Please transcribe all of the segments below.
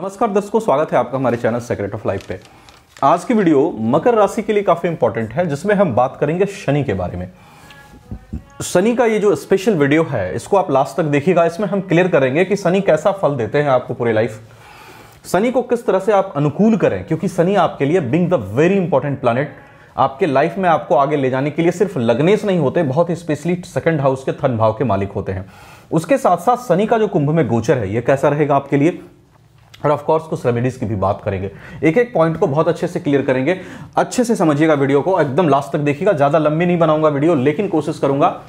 नमस्कार दर्शकों स्वागत है आपका हमारे चैनल सेक्रेट ऑफ़ लाइफ पे। आज की वीडियो मकर राशि के लिए काफ़ी इंपॉर्टेंट है, जिसमें हम बात करेंगे शनि के बारे में। शनि का ये जो स्पेशल वीडियो है, इसको आप लास्ट तक देखिएगा। इसमें हम क्लियर करेंगे कि शनि कैसा फल देते हैं आपको पूरी लाइफ शनि को किस तरह से आप अनुकूल करें, क्योंकि शनि आपके लिए being the very important planet आपके लाइफ में आपको आगे ले जाने के लिए सिर्फ़ लगनेस नहीं होते, बहुत ही स्पेशली सेकंड हाउस के थर्ड भाव के मालिक होते हैं। उसके साथ साथ शनि का जो कुंभ में गोचर है, ये कैसा रहेगा आपके लिए? और ऑफ़ कोर्स कुछ रेमेडीज की भी बात करेंगे। एक एक पॉइंट को बहुत अच्छे से क्लियर करेंगे। अच्छे से समझिएगा वीडियो को, एकदम लास्ट तक देखिएगा। ज़्यादा लंबी नहीं बनाऊँगा वीडियो लेकिन कोशिश करूँगा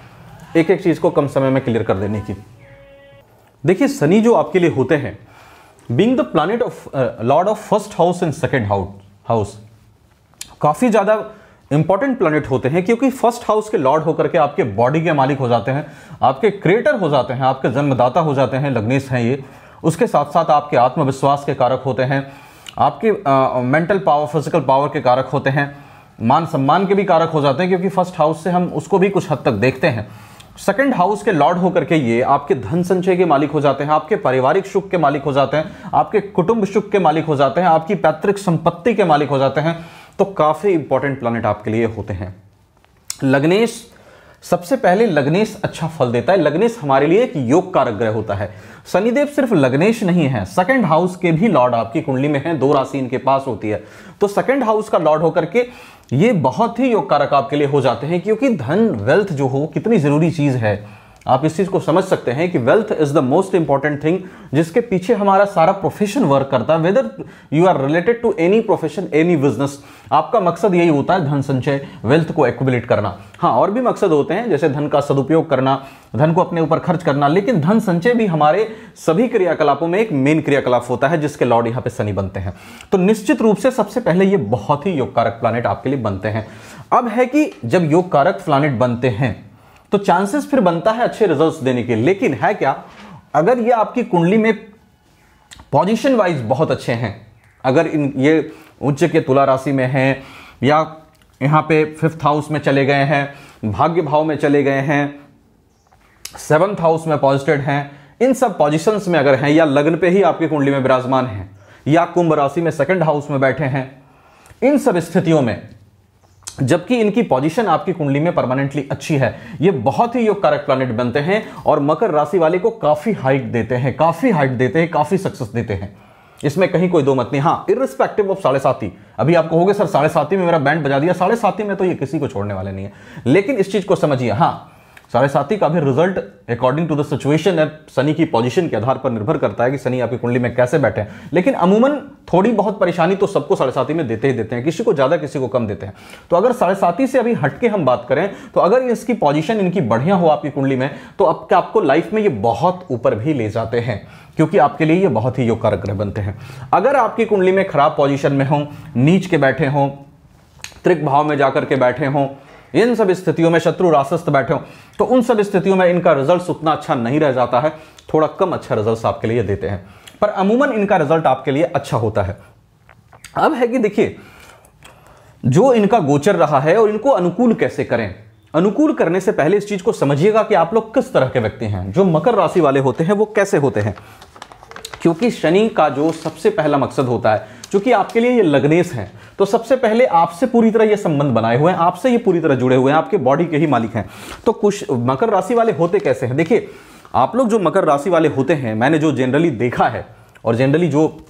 एक एक चीज़ को कम समय में क्लियर कर देने की। देखिए, शनि जो आपके लिए होते हैं being the planet of lord of first house and second house काफ़ी ज़्यादा इंपॉर्टेंट प्लानिट होते हैं, क्योंकि फ़र्स्ट हाउस के लॉर्ड होकर के आपके बॉडी के मालिक हो जाते हैं, आपके क्रिएटर हो जाते हैं, आपके जन्मदाता हो जाते हैं, लग्नेश हैं ये। उसके साथ साथ आपके आत्मविश्वास के कारक होते हैं, आपके मेंटल पावर फ़िज़िकल पावर के कारक होते हैं, मान सम्मान के भी कारक हो जाते हैं, क्योंकि फ़र्स्ट हाउस से हम उसको भी कुछ हद तक देखते हैं। सेकंड हाउस के लॉर्ड होकर के ये आपके धन संचय के मालिक हो जाते हैं, आपके पारिवारिक सुख के मालिक हो जाते हैं, आपके कुटुंब सुख के मालिक हो जाते हैं, आपकी पैतृक संपत्ति के मालिक हो जाते हैं तो काफ़ी इंपॉर्टेंट प्लानिट आपके लिए होते हैं। लग्नेश सबसे पहले लग्नेश अच्छा फल देता है। लग्नेश हमारे लिए एक योग कारक ग्रह होता है। शनिदेव सिर्फ़ लग्नेश नहीं है सेकंड हाउस के भी लॉर्ड आपकी कुंडली में है, दो राशि इनके पास होती है। तो सेकंड हाउस का लॉर्ड होकर के ये बहुत ही योग कारक आपके लिए हो जाते हैं, क्योंकि धन वेल्थ जो हो कितनी ज़रूरी चीज़ है। आप इस चीज़ को समझ सकते हैं कि wealth is the most important thing जिसके पीछे हमारा सारा प्रोफेशन वर्क करता है whether you are related to any profession any business आपका मकसद यही होता है धन संचय वेल्थ को एक्विलेट करना। हाँ और भी मकसद होते हैं, जैसे धन का सदुपयोग करना, धन को अपने ऊपर खर्च करना, लेकिन धन संचय भी हमारे सभी क्रियाकलापों में एक मेन क्रियाकलाप होता है, जिसके लॉर्ड यहाँ पे शनि बनते हैं। तो निश्चित रूप से सबसे पहले ये बहुत ही योग कारक प्लानिट आपके लिए बनते हैं। अब है कि जब योग कारक प्लानिट बनते हैं तो चांसेस फिर बनता है अच्छे रिजल्ट्स देने के लेकिन है क्या, अगर ये आपकी कुंडली में पोजीशन वाइज बहुत अच्छे हैं, अगर इन, ये उच्च के तुला राशि में हैं, या यहाँ पे फिफ्थ हाउस में चले गए हैं, भाग्य भाव में चले गए हैं सेवंथ हाउस में पॉजिटेड हैं, इन सब पोजिशंस में अगर हैं, या लग्न पे ही आपकी कुंडली में विराजमान हैं, या कुंभ राशि में सेकंड हाउस में बैठे हैं, इन सब स्थितियों में जबकि इनकी पोजीशन आपकी कुंडली में परमानेंटली अच्छी है। ये बहुत ही योग कारक प्लानिट बनते हैं और मकर राशि वाले को काफ़ी हाइट देते हैं, काफ़ी हाइट देते हैं, काफ़ी सक्सेस देते हैं। इसमें कहीं कोई दो मत नहीं। हाँ इरिस्पेक्टिव ऑफ़ साढ़े साथी अभी आप कहोगे सर, साढ़े साथी में मेरा बैंड बजा दिया। साढ़े साथी में तो ये किसी को छोड़ने वाले नहीं है। लेकिन इस चीज़ को समझिए। हाँ साढ़े साथी का भी result according to the situation है शनि की पोजीशन के आधार पर निर्भर करता है कि शनि आपकी कुंडली में कैसे बैठे हैं। लेकिन अमूमन थोड़ी बहुत परेशानी तो सबको साढ़े साथी में देते ही देते हैं, किसी को ज़्यादा, किसी को कम देते हैं। तो अगर साढ़े साथी से अभी हटके हम बात करें तो अगर इसकी पोजिशन इनकी बढ़िया हो आपकी कुंडली में तो अब आपको लाइफ में ये बहुत ऊपर भी ले जाते हैं, क्योंकि आपके लिए ये बहुत ही योग कारक बनते हैं। अगर आपकी कुंडली में खराब पोजीशन में हो, नीच के बैठे हों, त्रिक भाव में जाकर के बैठे हों, इन सब स्थितियों में शत्रु रासस्थ बैठे हो तो उन सब स्थितियों में इनका रिज़ल्ट उतना अच्छा नहीं रह जाता है। थोड़ा कम अच्छा रिज़ल्ट आपके लिए देते हैं। पर अमूमन इनका रिज़ल्ट आपके लिए अच्छा होता है। अब है कि देखिए, जो इनका गोचर रहा है और इनको अनुकूल कैसे करें? अनुकूल करने से पहले इस चीज़ को समझिएगा कि आप लोग किस तरह के व्यक्ति हैं। जो मकर राशि वाले होते हैं, वो कैसे होते हैं? क्योंकि शनि का जो सबसे पहला मकसद होता है क्योंकि आपके लिए ये लग्नेश है। तो सबसे पहले आपसे पूरी तरह ये संबंध बनाए हुए हैं, आपसे ये पूरी तरह जुड़े हुए हैं, आपके बॉडी के ही मालिक हैं। तो कुछ मकर राशि वाले होते कैसे हैं? देखिए, आप लोग जो मकर राशि वाले होते हैं, मैंने जो जनरली देखा है, और जनरली जो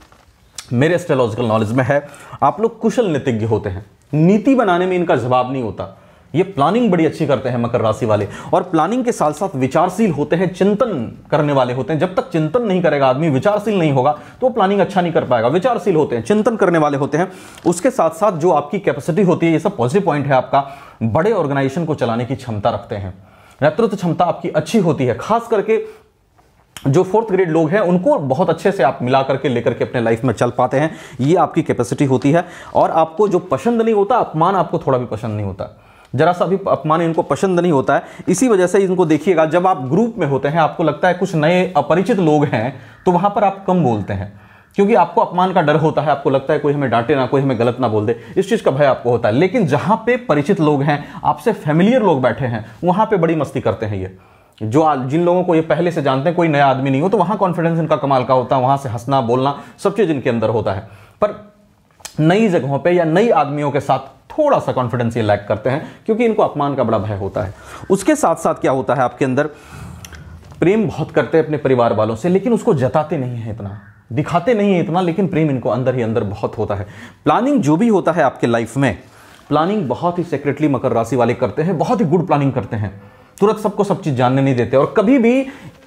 मेरे एस्ट्रोलॉजिकल नॉलेज में है, आप लोग कुशल नीतिज्ञ होते हैं। नीति बनाने में इनका जवाब नहीं होता। ये प्लानिंग बड़ी अच्छी करते हैं मकर राशि वाले। और प्लानिंग के साथ साथ विचारशील होते हैं, चिंतन करने वाले होते हैं। जब तक चिंतन नहीं करेगा आदमी, विचारशील नहीं होगा तो प्लानिंग अच्छा नहीं कर पाएगा। विचारशील होते हैं, चिंतन करने वाले होते हैं। उसके साथ साथ जो आपकी कैपेसिटी होती है, ये सब पॉजिटिव पॉइंट है आपका। बड़े ऑर्गेनाइजेशन को चलाने की क्षमता रखते हैं। नेतृत्व क्षमता आपकी अच्छी होती है। खास करके जो फोर्थ ग्रेड लोग हैं, उनको बहुत अच्छे से आप मिला करके, लेकर के अपने लाइफ में चल पाते हैं। ये आपकी कैपेसिटी होती है। और आपको जो पसंद नहीं होता, अपमान आपको थोड़ा भी पसंद नहीं होता। जरा सा भी अपमान इनको पसंद नहीं होता है। इसी वजह से इनको देखिएगा, जब आप ग्रुप में होते हैं, आपको लगता है कुछ नए अपरिचित लोग हैं तो वहाँ पर आप कम बोलते हैं। क्योंकि आपको अपमान का डर होता है, आपको लगता है कोई हमें डांटे ना, कोई हमें गलत ना बोल दे। इस चीज़ का भय आपको होता है। लेकिन जहाँ पे परिचित लोग हैं, आपसे फैमिलियर लोग बैठे हैं, वहाँ पे बड़ी मस्ती करते हैं ये। जो जिन लोगों को ये पहले से जानते हैं, कोई नया आदमी नहीं हो तो वहाँ कॉन्फिडेंस इनका कमाल का होता है, वहाँ से हंसना, बोलना, सब चीज़ इनके अंदर होता है। पर नई जगहों पे या नई आदमियों के साथ थोड़ा सा कॉन्फिडेंस ये लैक करते हैं, क्योंकि इनको अपमान का बड़ा भय होता है। उसके साथ साथ क्या होता है आपके अंदर? प्रेम बहुत करते हैं अपने परिवार वालों से, लेकिन उसको जताते नहीं है इतना। दिखाते नहीं है इतना, लेकिन प्रेम इनको अंदर ही अंदर बहुत होता है। प्लानिंग जो भी होता है आपके लाइफ में प्लानिंग बहुत ही सेक्रेटली मकर राशि वाले करते हैं, बहुत ही गुड प्लानिंग करते हैं। तुरंत सबको सब चीज़ जानने नहीं देते, और कभी भी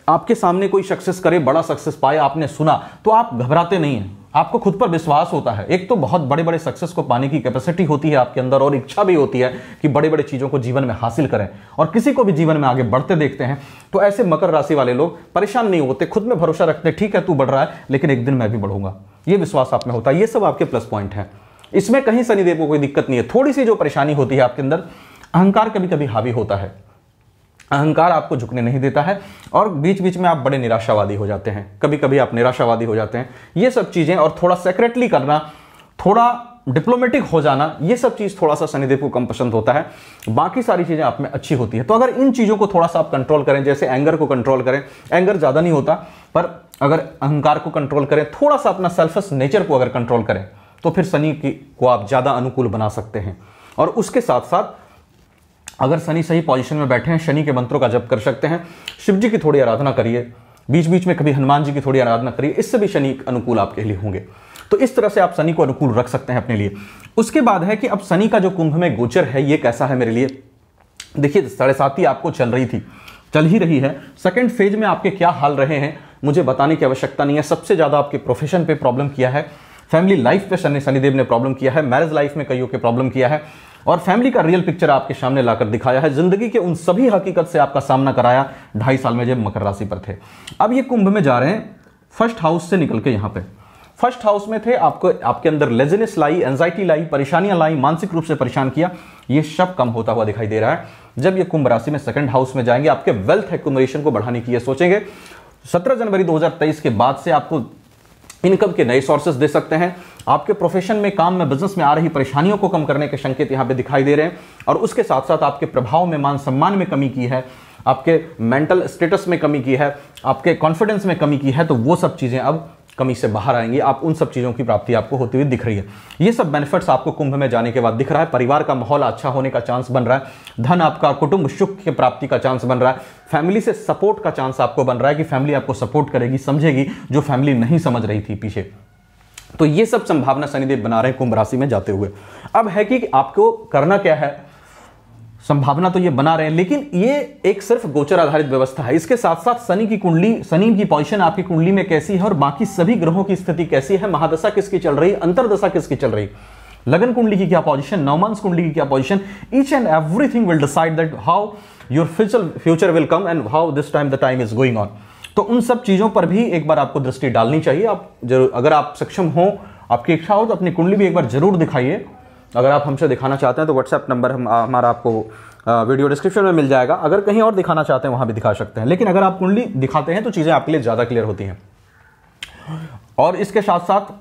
आपके सामने कोई सक्सेस करे, बड़ा सक्सेस पाए, आपने सुना तो आप घबराते नहीं हैं। आपको खुद पर विश्वास होता है। एक तो बहुत बड़े बड़े सक्सेस को पाने की कैपेसिटी होती है आपके अंदर और इच्छा भी होती है कि बड़े बड़े चीज़ों को जीवन में हासिल करें और किसी को भी जीवन में आगे बढ़ते देखते हैं। तो ऐसे मकर राशि वाले लोग परेशान नहीं होते, खुद में भरोसा रखते, ठीक है, तू बढ़ रहा है, लेकिन एक दिन मैं भी बढ़ूँगा। ये विश्वास आप में होता है। ये सब आपके प्लस पॉइंट है। इसमें कहीं शनिदेव को कोई दिक्कत नहीं है। थोड़ी सी जो परेशानी होती है आपके अंदर, अहंकार कभी कभी हावी होता है। अहंकार आपको झुकने नहीं देता है और बीच बीच में आप बड़े निराशावादी हो जाते हैं। कभी कभी आप निराशावादी हो जाते हैं। ये सब चीज़ें और थोड़ा सेक्रेटली करना, थोड़ा डिप्लोमेटिक हो जाना, ये सब चीज़ थोड़ा सा शनिदेव को कम पसंद होता है। बाकी सारी चीज़ें आप में अच्छी होती है। तो अगर इन चीज़ों को थोड़ा सा आप कंट्रोल करें, जैसे एंगर को कंट्रोल करें एंगर ज़्यादा नहीं होता, पर अगर अहंकार को कंट्रोल करें, थोड़ा सा अपना सेल्फस नेचर को अगर कंट्रोल करें तो फिर शनि की को आप ज़्यादा अनुकूल बना सकते हैं। और उसके साथ साथ अगर शनि सही पोजीशन में बैठे हैं, शनि के मंत्रों का जप कर सकते हैं। शिव जी की थोड़ी आराधना करिए। बीच बीच में कभी हनुमान जी की थोड़ी आराधना करिए। इससे भी शनि अनुकूल आपके लिए होंगे। तो इस तरह से आप शनि को अनुकूल रख सकते हैं अपने लिए। उसके बाद है कि अब शनि का जो कुंभ में गोचर है, ये कैसा है मेरे लिए? देखिए, साढ़े सात ही आपको चल रही थी। चल ही रही है। सेकेंड फ़ेज़ में आपके क्या हाल रहे हैं, मुझे बताने की आवश्यकता नहीं है। सबसे ज़्यादा आपके प्रोफेशन पे प्रॉब्लम किया है। फैमिली लाइफ पे शनि शनिदेव ने प्रॉब्लम किया है। मैरिज लाइफ में कईयों के प्रॉब्लम किया है। और फैमिली का रियल पिक्चर आपके सामने लाकर दिखाया है। ज़िंदगी के उन सभी हकीकत से आपका सामना कराया ढाई साल में जब मकर राशि पर थे। अब ये कुंभ में जा रहे हैं। फ़र्स्ट हाउस से निकल के यहाँ पे। फ़र्स्ट हाउस में थे, आपको, आपके अंदर लेजनेस लाई एंजाइटी लाई, परेशानियाँ लाई, मानसिक रूप से परेशान किया। ये सब कम होता हुआ दिखाई दे रहा है। जब ये कुंभ राशि में सेकंड हाउस में जाएँगे, आपके वेल्थ एक्यूमुलेशन को बढ़ाने की ये सोचेंगे। 17 जनवरी 2023 के बाद से आपको इनकम के नए सोर्सेस दे सकते हैं। आपके प्रोफेशन में, काम में बिज़नेस में आ रही परेशानियों को कम करने के संकेत यहाँ पे दिखाई दे रहे हैं। और उसके साथ साथ आपके प्रभाव में मान सम्मान में कमी की है, आपके मेंटल स्टेटस में कमी की है, आपके कॉन्फिडेंस में कमी की है तो वो सब चीज़ें अब कमी से बाहर आएँगी। आप उन सब चीज़ों की प्राप्ति आपको होती हुई दिख रही है। ये सब बेनिफिट्स आपको कुंभ में जाने के बाद दिख रहा है। परिवार का माहौल अच्छा होने का चांस बन रहा है। धन आपका, कुटुंब सुख की प्राप्ति का चांस बन रहा है। फैमिली से सपोर्ट का चांस आपको बन रहा है कि फैमिली आपको सपोर्ट करेगी, समझेगी, जो फैमिली नहीं समझ रही थी पीछे। तो ये सब संभावना शनिदेव बना रहे हैं कुंभ राशि में जाते हुए। अब है कि आपको करना क्या है? संभावना तो ये बना रहे हैं, लेकिन ये एक सिर्फ़ गोचर आधारित व्यवस्था है। इसके साथ साथ शनि की कुंडली, शनि की पोजिशन आपकी कुंडली में कैसी है और बाकी सभी ग्रहों की स्थिति कैसी है? महादशा किसकी चल रही अंतरदशा किसकी चल रही लगन कुंडली की क्या पोजीशन नवमांस कुंडली की क्या position? Each and everything will decide that how your future future will come and how this time the time is going on तो उन सब चीज़ों पर भी एक बार आपको दृष्टि डालनी चाहिए। आप ज़रूर, अगर आप सक्षम हो, आपकी इच्छा हो तो अपनी कुंडली भी एक बार ज़रूर दिखाइए। अगर आप हमसे दिखाना चाहते हैं तो व्हाट्सएप नंबर हम हमारा आपको वीडियो डिस्क्रिप्शन में मिल जाएगा। अगर कहीं और दिखाना चाहते हैं, वहाँ भी दिखा सकते हैं। लेकिन अगर आप कुंडली दिखाते हैं तो चीज़ें आपके लिए ज़्यादा क्लियर होती हैं। और इसके साथ साथ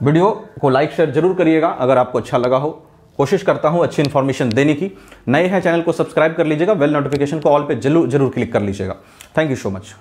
वीडियो को लाइक शेयर ज़रूर करिएगा, अगर आपको अच्छा लगा हो। कोशिश करता हूँ अच्छी इन्फॉर्मेशन देने की। नए हैं, चैनल को सब्सक्राइब कर लीजिएगा। वेल नोटिफिकेशन को ऑल पे ज़रूर ज़रूर क्लिक कर लीजिएगा। Thank you so much